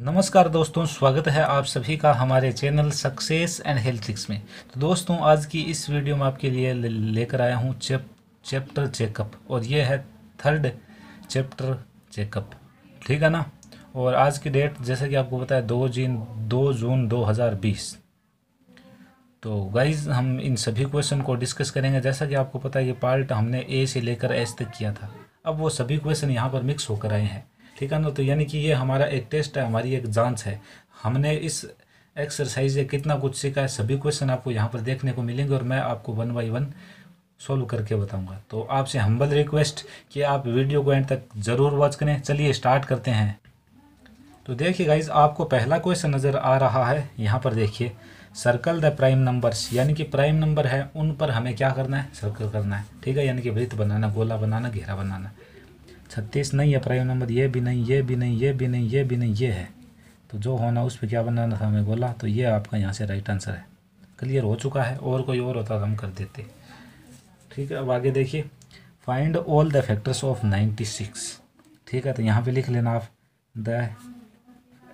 नमस्कार दोस्तों, स्वागत है आप सभी का हमारे channel success and health tricks में। तो दोस्तों, आज की इस वीडियो में आपके लिए लेकर आया हूँ चैप, चैप्टर चेकअप और ये है थर्ड चैप्टर चेकअप। ठीक है ना? और आज की डेट, जैसे कि आपको है दो जून दो जून 2020 तो गाइज़ हम इन सभी क्वेश्चन को डिस्कस करेंगे। जैसा कि आपको पता है, ये पार्ट हमने ए से लेकर एस तक किया था। अब वो सभी क्वेश्चन यहाँ पर मिक्स होकर आए हैं। ठीक है ना? तो यानी कि ये हमारा एक टेस्ट है, हमारी एक जाँच है। हमने इस एक्सरसाइज से कितना कुछ सीखा है, सभी क्वेश्चन आपको यहाँ पर देखने को मिलेंगे और मैं आपको वन बाई वन सॉल्व करके बताऊँगा। तो आपसे हम्बल रिक्वेस्ट कि आप वीडियो को एंड तक ज़रूर वॉच करें। चलिए स्टार्ट करते हैं। तो देखिए गाइज़ आपको पहला क्वेश्चन नज़र आ रहा है। यहाँ पर देखिए सर्कल द प्राइम नंबर्स यानी कि प्राइम नंबर है, उन पर हमें क्या करना है? सर्कल करना है। ठीक है? यानी कि वृत्त बनाना, गोला बनाना, घेरा बनाना। छत्तीस नहीं है, प्राइम नंबर ये भी नहीं, ये भी नहीं, ये भी नहीं, ये भी नहीं, ये है। तो जो होना उस पर क्या बनाना था हमें बोला तो ये आपका यहाँ से राइट आंसर है। क्लियर हो चुका है, और कोई और होता तो हम कर देते। ठीक है, अब आगे देखिए। Find all the factors of 96 ठीक है तो यहाँ पे लिख लेना आप। The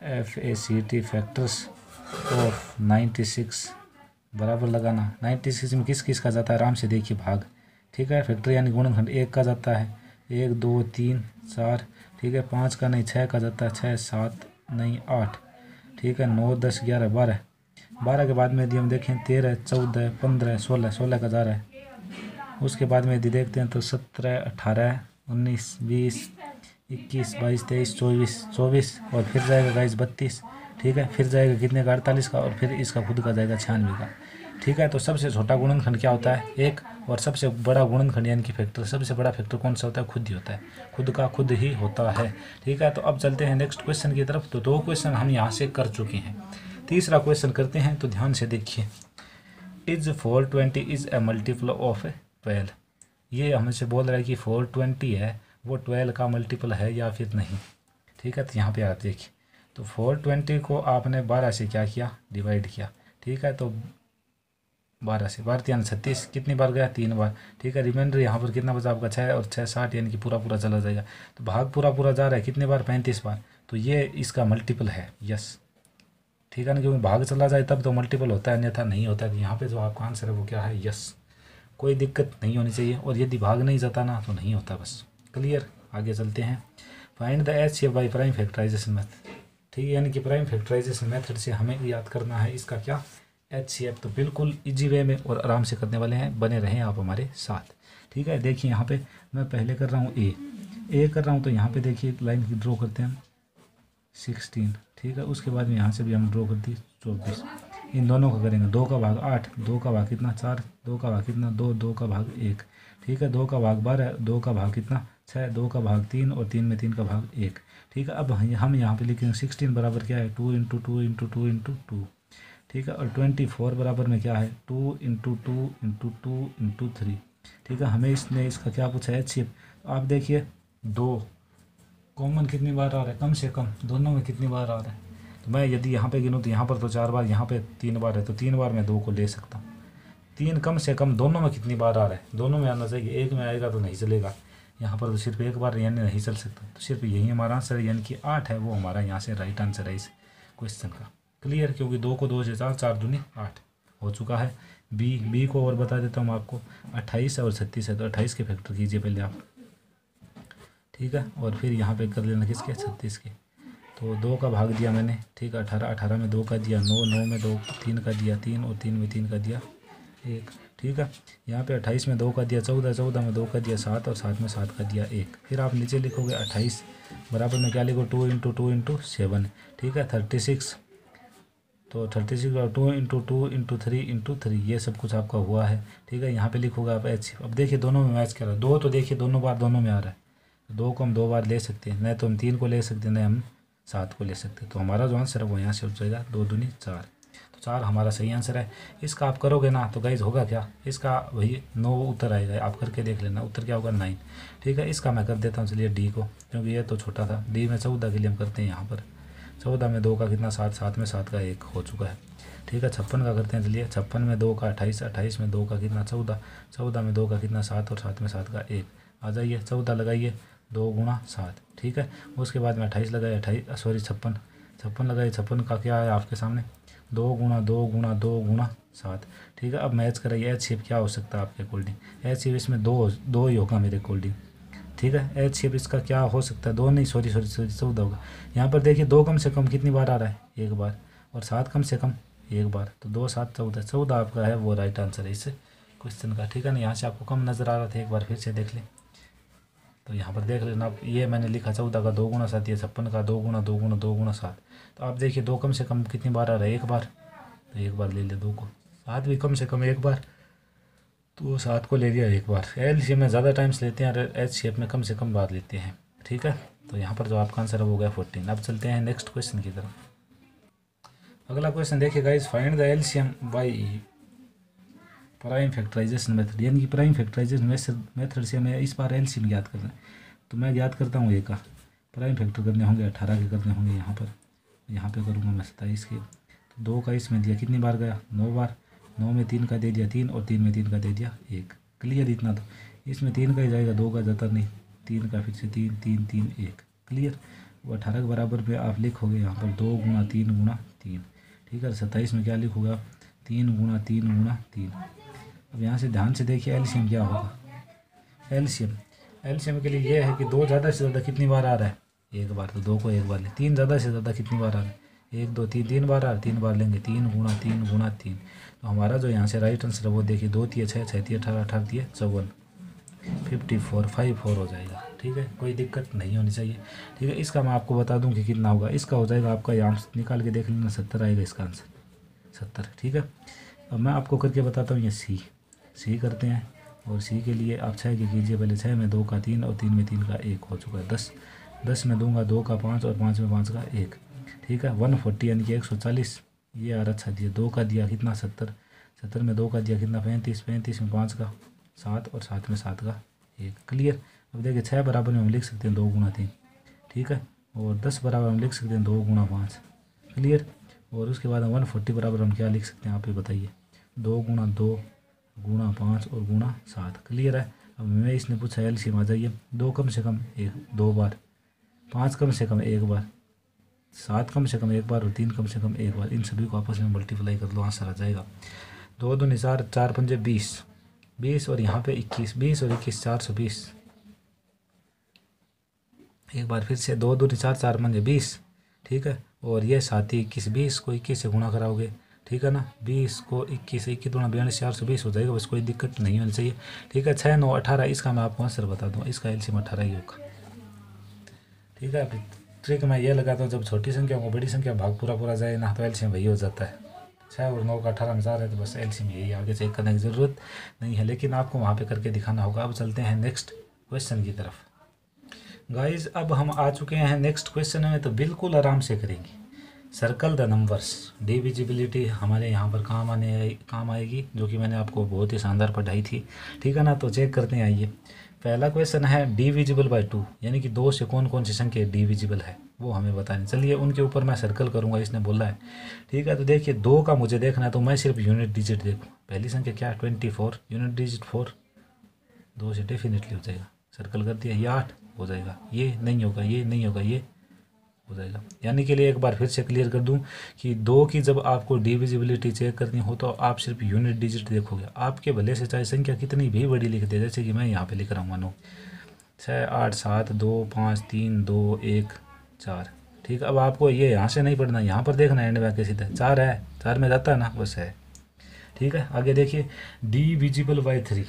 F A C T factors of 96 बराबर लगाना। 96 में किस किस का जाता है? आराम से देखिए भाग। ठीक है फैक्टर यानी गुणनखंड एक का जाता है। एक, दो, तीन, चार, ठीक है, पाँच का नहीं, छः का जाता है, छः, सात, नहीं, आठ, ठीक है, नौ, दस, ग्यारह, बारह। बारह के बाद में यदि हम देखें, तेरह, चौदह, पंद्रह, सोलह सोलह का जा रहा है। उसके बाद में यदि देखते हैं तो सत्रह, अठारह, उन्नीस, बीस, इक्कीस, बाईस, तेईस, चौबीस चौबीस, और फिर जाएगा गाइस बत्तीस, ठीक है, फिर जाएगा कितने का, अड़तालीस का, और फिर इसका खुद का जाएगा छियानवे का, ठीक है तो सबसे छोटा गुणनखंड क्या होता है? एक और सबसे बड़ा गुणनखंड यानी कि फैक्टर, सबसे बड़ा फैक्टर कौन सा होता है? खुद ही होता है। खुद का खुद ही होता है। ठीक है? तो अब चलते हैं नेक्स्ट क्वेश्चन की तरफ़। तो दो क्वेश्चन हम यहाँ से कर चुके हैं। तीसरा क्वेश्चन करते हैं तो ध्यान से देखिए। Is four twenty is a multiple of twelve ये हमसे बोल रहा है कि फोर ट्वेंटी है, वो ट्वेल्व का मल्टीपल है या फिर नहीं? ठीक है? तो यहाँ पे आप देखिए। तो फोर ट्वेंटी को आपने बारह से क्या किया? डिवाइड किया। ठीक है? तो बारह से बारह तीन छत्तीस। कितनी बार गया? तीन बार। ठीक है रिमाइंडर यहाँ पर कितना बचा आपका? छः और छः साठ, यानी कि पूरा पूरा चला जाएगा। तो भाग पूरा पूरा जा रहा है। कितने बार? पैंतीस बार। तो ये इसका मल्टीपल है। यस ठीक है ना? क्योंकि भाग चला जाए तब तो मल्टीपल होता है, अन्यथा नहीं होता है। तो यहाँ पर जो आपका आंसर है वो क्या है? यस कोई दिक्कत नहीं होनी चाहिए। और यदि भाग नहीं जाता ना तो नहीं होता बस। क्लियर आगे चलते हैं। Find the H C by prime factorisation method ठीक है, यानी कि प्राइम फैक्टराइजेशन मेथड से हमें याद करना है। इसका क्या? एच सी एफ़ तो बिल्कुल इजी वे में और आराम से करने वाले हैं। बने रहें आप हमारे साथ। ठीक है? देखिए यहाँ पे मैं पहले कर रहा हूँ ए ए कर रहा हूँ तो यहाँ पे देखिए लाइन की ड्रॉ करते हैं हम। सिक्सटीन ठीक है? उसके बाद में यहाँ से भी हम ड्रॉ कर दी चौबीस। इन दोनों का करेंगे। दो का भाग आठ, दो का भाग कितना? चार। दो का भाग कितना? दो दो का भाग एक। ठीक है? दो का भाग बारह, दो का भाग कितना? छः दो का भाग तीन और तीन में तीन का भाग एक। ठीक है? अब हम यहाँ पे लिखेंगे सिक्सटीन बराबर क्या है? Two into two into two into two ठीक है? और ट्वेंटी फोर बराबर में क्या है? Two into two into two into three ठीक है? हमें इसने इसका क्या पूछा है? एच आप देखिए, दो। कॉमन कितनी बार आ रहा है? कम से कम। दोनों में कितनी बार आ रहा है? तो मैं यदि यहाँ पे गिनूँ तो यहाँ पर तो चार बार, यहाँ पे तीन बार है तो तीन बार मैं दो को ले सकता हूँ। तीन कम से कम दोनों में कितनी बार आ रहा है? दोनों में आना चाहिए। एक में आएगा तो नहीं चलेगा। यहाँ पर तो सिर्फ़ एक बार यानी नहीं चल सकता। तो सिर्फ़ यही हमारा आंसर यानी कि आठ है, वो हमारा यहाँ से राइट आंसर है इस क्वेश्चन का। क्लियर, क्योंकि दो को दो से चार चार दूनी, आठ हो चुका है। बी बी को और बता देता हूँ आपको, अट्ठाईस और छत्तीस है तो अट्ठाईस के फैक्टर कीजिए पहले आप। ठीक है? और फिर यहाँ पे कर लेना किसके? छत्तीस के। तो दो का भाग दिया मैंने, ठीक है? अठारह अठारह में दो का दिया, नौ नौ में दो, तीन का दिया, तीन और तीन में तीन का दिया, एक। ठीक है? यहाँ पे अट्ठाईस में दो का दिया, चौदह चौदह में दो का दिया, सात और सात में सात का दिया, एक। फिर आप नीचे लिखोगे अट्ठाईस, बराबर में क्या लिखो? Two into two into seven. ठीक है? थर्टी सिक्स तो थर्टी सिक्स और two into two into three into three ये सब कुछ आपका हुआ है। ठीक है, यहाँ पे लिखोगे आप एच अब देखिए दोनों में मैच कर। रहा है दो तो देखिए, दोनों बार दोनों में आ रहा है। दो को हम दो बार ले सकते हैं। नहीं तो हम तीन को ले सकते हैं नहीं हम सात को ले सकते। हैं तो हमारा जो आंसर है, वो यहाँ से हो जाएगा। दो दूनी चार। तो चार हमारा सही आंसर है। इसका आप करोगे ना तो गाइज़ होगा क्या? इसका वही नौ उत्तर आएगा। आप करके देख लेना। उत्तर क्या होगा? नाइन ठीक है, इसका मैं कर देता हूँ, चलिए डी को। क्योंकि ये तो छोटा था। डी में चौदह के लिए हम करते हैं यहाँ पर। चौदह में दो का कितना? सात सात में सात का एक हो चुका है। ठीक है, छप्पन का करते हैं चलिए छप्पन में दो का अट्ठाईस अट्ठाईस में दो का कितना? चौदह। चौदह में दो का कितना? सात और सात में सात का एक। आ जाइए, चौदह लगाइए। दो गुणा सात। ठीक है, उसके बाद में अट्ठाईस लगाए अट्ठाईस सॉरी छप्पन। छप्पन लगाइए छप्पन का क्या है आपके सामने? दो गुणा दो गुणा दो गुणा सात। ठीक है, अब मैच कराइए। एच शेप क्या हो सकता है आपके अकॉर्डिंग एच शेप इसमें दो दो ही होगा मेरे अकॉर्डिंग ठीक है? एच शेप इसका क्या हो सकता है? दो नहीं सॉरी सॉरी सॉरी चौदह होगा। यहाँ पर देखिए, दो कम से कम कितनी बार आ रहा है? एक बार। और सात कम से कम, एक बार। तो दो, सात, चौदह। चौदह आपका है, वो राइट आंसर है इस क्वेश्चन का। ठीक है ना? यहाँ से आपको कम नज़र आ रहा था, एक बार फिर से देख लें। तो यहाँ पर देख लेना, आप ये मैंने लिखा, चौदह का दो गुना सात, ये छप्पन का दो गुना दो गुना दो गुना सात। तो आप देखिए, दो कम से कम कितनी बार आ रहा है? एक बार। तो एक बार ले लिया दो को। सात भी कम से कम एक बार। तो सात को ले लिया एक बार। एल शेप में ज़्यादा टाइम्स लेते हैं और एच शेप में कम से कम बार लेते हैं। ठीक है? तो यहाँ पर जो आपका आंसर है गया फोर्टीन अब चलते हैं नेक्स्ट क्वेश्चन की तरफ़। अगला क्वेश्चन देखिएगा इस find the LCM by prime factorisation method यानी कि प्राइम फैक्टराइजेशन मेथड से हमें इस बार एलसीएम याद करना है। तो मैं याद करता हूँ एक का। प्राइम फैक्टर करने होंगे, अठारह के करने होंगे यहाँ पर। यहाँ पे करूँगा मैं सत्ताईस के। तो दो का इसमें दिया कितनी बार गया? नौ बार। नौ में तीन का दे दिया तीन और तीन में तीन का दे दिया एक। क्लियर इतना तो इसमें तीन का ही जाएगा, दो का जाता नहीं। तीन का फिर से तीन तीन तीन, एक। क्लियर वो अठारह के बराबर पे आप लिखोगे यहाँ पर दो गुना तीन गुना तीन। ठीक है, सत्ताईस में क्या लिखोगे आप? तीन गुना तीन गुना तीन। अब यहाँ से ध्यान से देखिए एल्शियम क्या होगा। एल्शियम एल्शियम के लिए यह है कि दो ज़्यादा से ज़्यादा कितनी बार आ रहा है? एक बार तो दो को एक बार ले। तीन ज़्यादा से ज़्यादा कितनी बार आ रहा है? एक, दो, तीन तीन बार आ रहा है। तीन बार लेंगे। तीन गुणा तीन गुणा तीन। हमारा जो यहाँ से राइट आंसर है, वो देखिए, दो तीय छः छः तीय अठारह अठारह तीन, चौवन। फिफ्टी फोर फाइव फोर हो जाएगा, ठीक है? कोई दिक्कत नहीं होनी चाहिए, ठीक है? इसका मैं आपको बता दूँ कि कितना होगा। इसका हो जाएगा आपका, यहाँ निकाल के देख लेना, सत्तर आएगा इसका आंसर सत्तर, ठीक है? अब मैं आपको करके बताता हूँ, ये सी सी करते हैं, और सी के लिए आप छः के कीजिए, पहले छः में दो का तीन, और तीन में तीन का एक हो चुका है, दस। दस में दूँगा दो का पाँच, और पाँच में पाँच का एक, ठीक है? वन फोर्टी यानी कि एक सौ चालीस। ये यार अच्छा दिया दो का दिया कितना? सत्तर। सत्तर में दो का दिया कितना? पैंतीस। पैंतीस में पाँच का। सात और सात में सात का। एक क्लियर अब देखिए छः बराबर में हम लिख सकते हैं दो गुना तीन। ठीक है? और दस बराबर हम लिख सकते हैं दो गुना पाँच। क्लियर और उसके बाद वन फोर्टी बराबर हम क्या लिख सकते हैं? आप ही बताइए। दो गुना दो, गुणा पाँच और गुणा सात। क्लियर है? अब मैं इसने पूछा एल सी आ जाइए। दो कम से कम एक, दो बार। पाँच कम से कम एक बार। सात कम से कम एक बार और तीन कम से कम एक बार। इन सभी को आपस में मल्टीप्लाई कर लो, आंसर आ जाएगा। दो दो निचार चार पंजे बीस। बीस और यहाँ पे इक्कीस। बीस और इक्कीस, चार सौ बीस। एक बार फिर से दो दो निचार चार पंजे बीस। ठीक है? और ये साथ ही इक्कीस, बीस को इक्कीस से गुणा कराओगे। ठीक है ना? बीस को इक्कीस इक्कीस दूना बयालीस, चार सौ बीस हो जाएगा। बस कोई दिक्कत नहीं होनी चाहिए। ठीक है? छः, नौ, अठारह, इसका मैं आपको आंसर बता दूँ। इसका एलसीएम अठारह ही होगा। ठीक है? ट्रिक मैं ये लगाता हूँ जब छोटी संख्या को बड़ी संख्या भाग पूरा पूरा जाए, ना तो एलसीएम वही हो जाता है। छः और नौ का अठारह में चार है तो बस एलसीएम यही आगे चेक करने की ज़रूरत नहीं है, लेकिन आपको वहाँ पे करके दिखाना होगा। अब चलते हैं नेक्स्ट क्वेश्चन की तरफ़। गाइज़ अब हम आ चुके हैं नेक्स्ट क्वेश्चन में तो बिल्कुल आराम से करेंगे। सर्कल द नंबर्स डिविजिबिलिटी हमारे यहाँ पर काम आने काम आएगी, जो कि मैंने आपको बहुत ही शानदार पढ़ाई थी। ठीक है ना? तो चेक करते हैं आइए। पहला क्वेश्चन है डिविजिबल बाय टू यानी कि दो से कौन कौन सी संख्या डिविजिबल है, वो हमें बताने चलिए उनके ऊपर मैं सर्कल करूँगा, इसने बोला है। ठीक है तो देखिए, दो का मुझे देखना है तो मैं सिर्फ़ यूनिट डिजिट देखूँ। पहली संख्या क्या है? Twenty four unit digit four दो से डेफिनेटली हो जाएगा। सर्कल कर दिया, ये आठ हो जाएगा, ये नहीं होगा, ये नहीं होगा, ये हो जाएगा। यानी के लिए एक बार फिर से क्लियर कर दूँ कि दो की जब आपको डिविजिबिलिटी चेक करनी हो तो आप सिर्फ़ यूनिट डिजिट देखोगे। आपके भले से चाहे संख्या कितनी भी बड़ी लिख दे, जैसे कि मैं यहाँ पे लिख रहा हूँ, मानो। छः, आठ, सात, दो, पाँच, तीन, दो, एक, चार। ठीक, अब आपको ये यहाँ से नहीं पढ़ना, यहाँ पर देखना है एंड में सीधा। चार है, चार में जाता है ना, बस है। ठीक है, आगे देखिए डिविजिबल बाई थ्री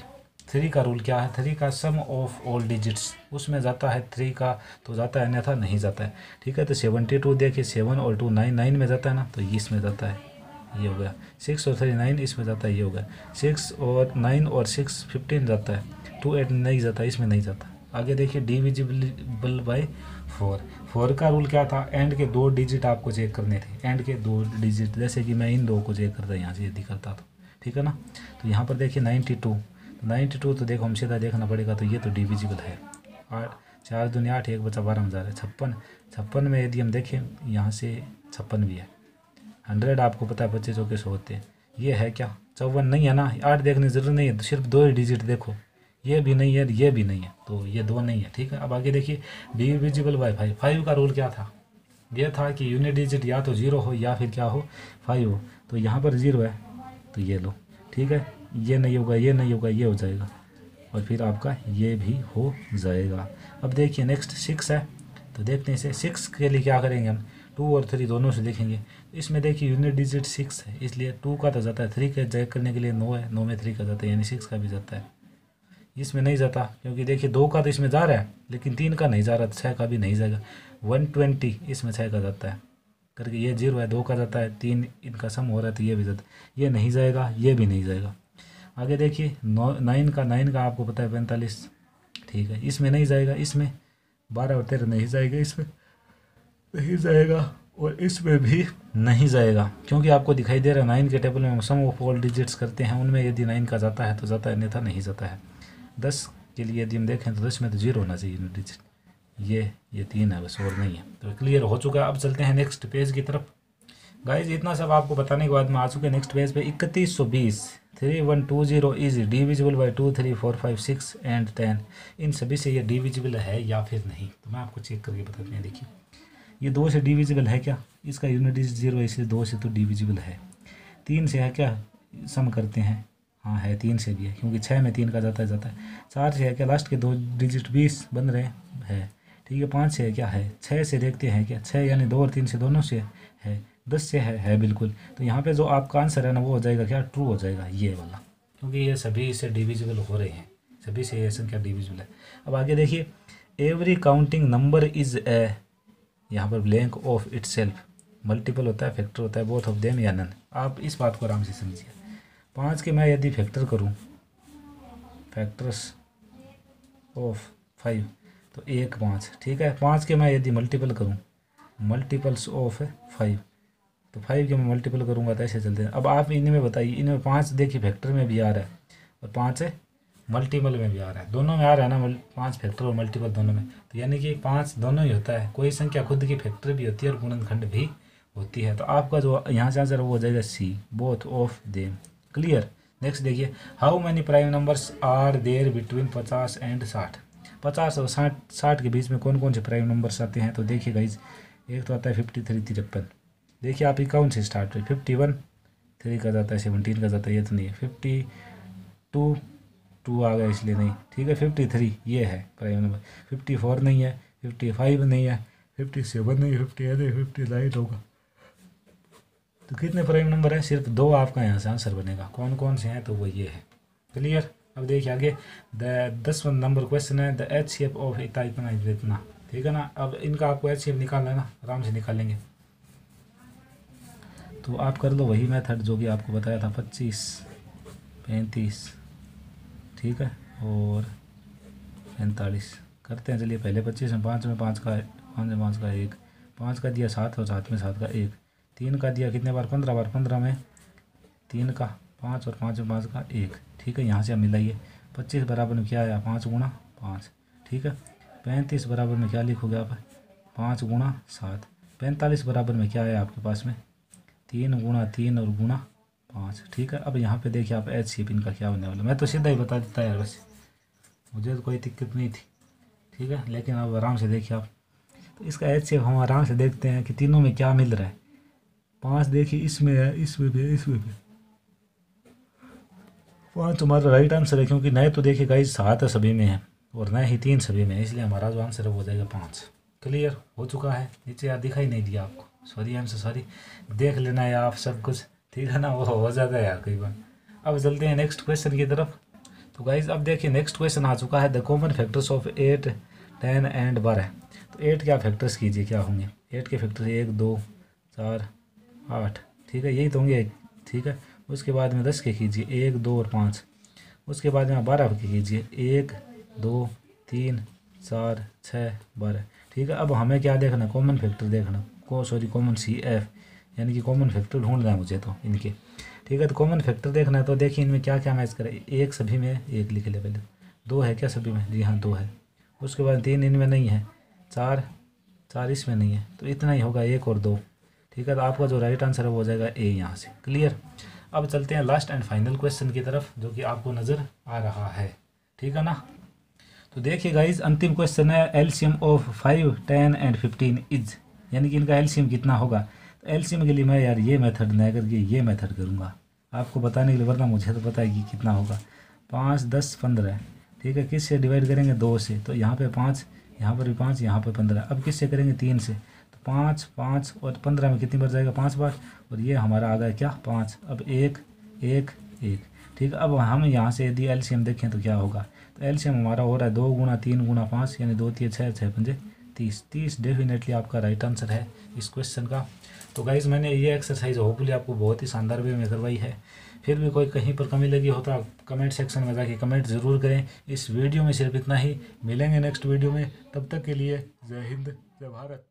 थ्री का रूल क्या है? थ्री का सम ऑफ़ ऑल डिजिट्स उसमें जाता है थ्री का तो जाता है अन्यथा नहीं जाता है। ठीक है तो सेवनटी टू देखिए सेवन और टू नाइन नाइन में जाता है ना तो इसमें जाता है। ये हो गया। सिक्स और थ्री नाइन इसमें जाता है, ये हो गया। सिक्स और नाइन और सिक्स फिफ्टीन जाता है। टू एट नहीं जाता, इसमें नहीं जाता। आगे देखिए डिविजिबल बाई फोर फोर का रूल क्या था? एंड के दो डिजिट आपको चेक करने थे। एंड के दो डिजिट जैसे कि मैं इन दो को चेक करता, यहाँ से यदि करता था। ठीक है ना? तो यहाँ पर देखिए नाइन्टी टू नाइन्टी टू तो देखो हम सीधा देखना पड़ेगा तो ये तो डिविजिबल है आठ, चार दुनिया, आठ, एक बचा बारह हज़ार है। छप्पन छप्पन में यदि हम देखें, यहाँ से छप्पन भी है। हंड्रेड आपको पता है पच्चीस के सौ होते हैं। ये है क्या? चौवन नहीं है ना? आठ देखने की ज़रूरत नहीं है सिर्फ़ दो ही डिजिट देखो। ये भी नहीं है, ये भी नहीं है तो ये दो नहीं है, ठीक है? अब आगे देखिए डिविजिबल बाई फाइव फाइव का रूल क्या था? ये था कि यूनिट डिजिट या तो ज़ीरो हो या फिर क्या हो? फाइव हो। तो यहाँ पर ज़ीरो है तो ये लो, ठीक है? ये नहीं होगा, ये नहीं होगा, ये हो जाएगा। और फिर आपका ये भी हो जाएगा। अब देखिए नेक्स्ट सिक्स है तो देखते हैं इसे। सिक्स के लिए क्या करेंगे हम? टू और थ्री दोनों से देखेंगे। इसमें देखिए यूनिट डिजिट सिक्स है, इसलिए टू का तो जाता है। थ्री का चेक करने के लिए नो है, नो में थ्री का जाता है, यानी सिक्स का भी जाता है। इसमें नहीं जाता, क्योंकि देखिए दो का तो इसमें जा रहा है, लेकिन तीन का नहीं जा रहा छः का भी नहीं जाएगा। वन ट्वेंटी इसमें छः का जाता है। करके ये ज़ीरो है, दो का जाता है, तीन इनका सम हो रहा है तो ये भी जाता है। ये नहीं जाएगा, ये भी नहीं जाएगा। आगे देखिए, नौ नाइन का नाइन का आपको पता है पैंतालीस। ठीक है, इसमें नहीं जाएगा, इसमें बारह और तेरह नहीं जाएगा, इसमें नहीं जाएगा और इसमें भी नहीं जाएगा। क्योंकि आपको दिखाई दे रहा है नाइन के टेबल में सम ऑफ़ ऑल डिजिट्स करते हैं, उनमें यदि नाइन का जाता है तो जाता है, अन्यथा नहीं जाता है। दस के लिए यदि हम देखें तो दस में तो ज़ीरो होना चाहिए डिजिट ये ये तीन है, बस और नहीं है। तो क्लियर हो चुका है। अब चलते हैं नेक्स्ट पेज की तरफ़। गाइज़ इतना सब आपको बताने के बाद में आ चुके नेक्स्ट पेज पे इकतीस सौ बीस। Three one two zero is divisible by two three four five six and ten इन सभी से ये डिविजिबल है या फिर नहीं? तो मैं आपको चेक करके बताते हैं, देखिए। ये दो से डिविजिबल है क्या? इसका यूनिट इज़ ज़ीरो इसलिए दो से तो डिविजिबल है। तीन से है क्या? सम करते हैं। हाँ है तीन से भी है, क्योंकि छः में तीन का जाता है जाता है। चार से है क्या? लास्ट के दो डिजिट बीस बन रहे हैं। ठीक है, पाँच से है क्या? है। छः से देखते हैं क्या? छः यानी दो और तीन से दोनों से है। दस से है है बिल्कुल। तो यहाँ पे जो आपका आंसर है ना, वो हो जाएगा क्या? ट्रू हो जाएगा, ये वाला। क्योंकि ये सभी से डिविजिबल हो रहे हैं। सभी से ये संख्या डिविजिबल है? अब आगे देखिए every counting number is a यहाँ पर blank of itself multiple होता है फैक्टर होता है बोथ ऑफ़ देम या नन आप इस बात को आराम से समझिए। पाँच के मैं यदि फैक्टर करूँ फैक्टर्स ऑफ़ फाइव तो एक पाँच, ठीक है? पाँच के मैं यदि मल्टीपल करूँ मल्टीपल्स ऑफ़ फाइव तो फाइव के मैं मल्टीपल करूँगा तो ऐसे चलते हैं। अब आप इनमें बताइए, इनमें पाँच, देखिए फैक्टर में भी आ रहा है और पाँच मल्टीपल में भी आ रहा है। दोनों में आ रहा है ना पाँच फैक्टर और मल्टीपल दोनों में। तो यानी कि पाँच दोनों ही होता है। कोई संख्या खुद की फैक्टर भी होती है और गुणनखंड भी होती है। तो आपका जो, यहाँ से आंसर वो हो जाएगा see both of them clear next देखिए how many prime numbers are there between पचास एंड साठ? पचास और साठ साठ के बीच में कौन कौन से प्राइम नंबर्स आते हैं? तो देखिए गाइज़ एक तो आता है फिफ्टी थ्री तिरपन। देखिए आप इक्यावन से स्टार्ट हुई फिफ्टी वन थ्री का जाता है सेवनटीन का जाता है, ये तो नहीं है। फिफ्टी टू टू आ गया इसलिए नहीं। ठीक है फिफ्टी थ्री ये है प्राइम नंबर फिफ्टी फोर नहीं है फिफ्टी फाइव नहीं है फिफ्टी सेवन नहीं फिफ्टी एट फिफ्टी नाइन होगा। तो कितने प्राइम नंबर है? सिर्फ़ दो आपका यहाँ से आंसर बनेगा। कौन कौन से हैं? तो वो ये है। क्लियर अब देखिए आगे। द दसवन नंबर क्वेश्चन है द एच शेप ऑफ़ इतना इतना। ठीक है ना? अब इनका आपको एच शेप निकालना है ना? आराम से निकालेंगे। तो आप कर लो वही मेथड जो कि आपको बताया था, पच्चीस, पैंतीस, ठीक है? और पैंतालीस। करते हैं, चलिए पहले पच्चीस में पाँच में पाँच का, पाँच में पाँच का एक, पाँच का दिया सात और सात में सात का एक। तीन का दिया कितने बार? पंद्रह बार। पंद्रह में तीन का, पाँच और पाँच में पाँच का एक। ठीक है, यहाँ से आप मिलाइए। पच्चीस बराबर में क्या आया? पाँच गुणा पाँच। ठीक है? पैंतीस बराबर में क्या लिखोगे आप? पाँच गुणा सात। पैंतालीस बराबर में क्या आया आपके पास में? तीन गुणा तीन और गुणा पाँच। ठीक है, अब यहाँ पे देखिए आप एच शेप इनका क्या होने वाला मैं तो सीधा ही बता देता यार वैसे मुझे तो कोई दिक्कत नहीं थी। ठीक है, लेकिन अब आराम से देखिए आप। तो इसका एच शेप हम आराम से देखते हैं कि तीनों में क्या मिल रहा है। पाँच देखिए, इसमें है, इसमें भी है, इसमें भी पाँच हमारा राइट आंसर है, क्योंकि नए तो देखिए गाइस सात है सभी में है और नए ही तीन सभी में है, इसलिए हमारा जो आंसर है वो हो जाएगा पाँच। क्लियर हो चुका है? नीचे यार दिखाई नहीं दिया आपको। सॉरी आई एम सॉरी देख लेना है आप सब कुछ। ठीक है ना? वो हो जाता है यार कई बार। अब चलते हैं नेक्स्ट क्वेश्चन की तरफ़। तो गाइज़ अब देखिए नेक्स्ट क्वेश्चन आ चुका है। The common factors of eight ten and बारह। तो एट क्या फैक्टर्स कीजिए, क्या होंगे? एट के फैक्टर एक, दो, चार, आठ। ठीक है? यही तो होंगे ठीक है? उसके बाद में दस के कीजिए। एक, दो और पाँच। उसके बाद में बारह के कीजिए। एक, दो, तीन, चार छः बारह। ठीक है? अब हमें क्या देखना? कॉमन फैक्टर देखना। को सॉरी कॉमन सी एफ़ यानी कि कॉमन फैक्टर ढूंढना है मुझे तो इनके। ठीक है तो कॉमन फैक्टर देखना है तो देखिए इनमें क्या क्या मैच करें। एक सभी में एक लिख ले पहले। दो है क्या सभी में? जी हाँ दो है। उसके बाद तीन इनमें नहीं है। चार चार इसमें नहीं है। तो इतना ही होगा, एक और दो। ठीक है तो आपका जो राइट आंसर है वो हो जाएगा ए यहाँ से। क्लियर अब चलते हैं लास्ट एंड फाइनल क्वेश्चन की तरफ़, जो कि आपको नज़र आ रहा है। ठीक है ना? तो देखिए गाइज़ अंतिम क्वेश्चन है LCM of five ten and fifteen is यानी कि इनका एलसीएम कितना होगा? तो एलसीएम के लिए मैं यार ये मेथड न करके ये मेथड करूँगा। आपको बताने के लिए, वरना मुझे तो पता है कि कितना होगा। पाँच, दस, पंद्रह, ठीक है? किस से डिवाइड करेंगे? दो से। तो यहाँ पे पाँच, यहाँ पर भी पाँच, यहाँ पर पंद्रह। अब किस से करेंगे? तीन से। तो पाँच पाँच और पंद्रह में कितनी बार जाएगा? पाँच बार। और ये हमारा आ गया क्या? पाँच। अब एक एक एक। ठीक है? अब हम यहाँ से यदि एलसीएम देखें तो क्या होगा? तो एलसीएम हमारा हो रहा है दो गुना तीन गुना पाँच, यानी दो, तीन छः छः पंजे तीस तीस डेफिनेटली आपका राइट आंसर है इस क्वेश्चन का। तो गाइज़ मैंने ये एक्सरसाइज होपफुली आपको बहुत ही शानदार वे में करवाई है। फिर भी कोई कहीं पर कमी लगी हो तो आप कमेंट सेक्शन में जाके कमेंट ज़रूर करें। इस वीडियो में सिर्फ़ इतना ही। मिलेंगे नेक्स्ट वीडियो में। तब तक के लिए जय हिंद, जय भारत।